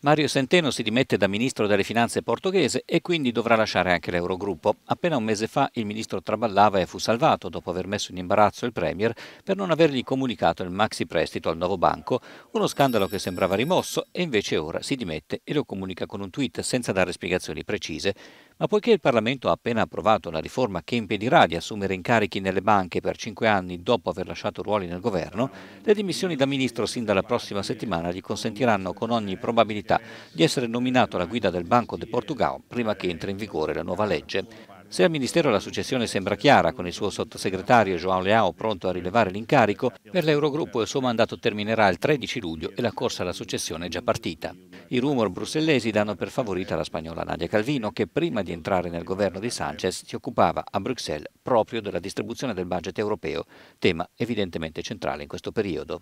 Mario Centeno si dimette da ministro delle finanze portoghese e quindi dovrà lasciare anche l'Eurogruppo. Appena un mese fa il ministro traballava e fu salvato dopo aver messo in imbarazzo il Premier per non avergli comunicato il maxi prestito al nuovo banco, uno scandalo che sembrava rimosso e invece ora si dimette e lo comunica con un tweet senza dare spiegazioni precise. Ma poiché il Parlamento ha appena approvato la riforma che impedirà di assumere incarichi nelle banche per cinque anni dopo aver lasciato ruoli nel governo, le dimissioni da ministro sin dalla prossima settimana gli consentiranno con ogni probabilità di essere nominato alla guida del Banco de Portugal prima che entri in vigore la nuova legge. Se al Ministero la successione sembra chiara, con il suo sottosegretario João Leao pronto a rilevare l'incarico, per l'Eurogruppo il suo mandato terminerà il 13 luglio e la corsa alla successione è già partita. I rumor brussellesi danno per favorita la spagnola Nadia Calvino, che prima di entrare nel governo di Sanchez si occupava a Bruxelles proprio della distribuzione del budget europeo, tema evidentemente centrale in questo periodo.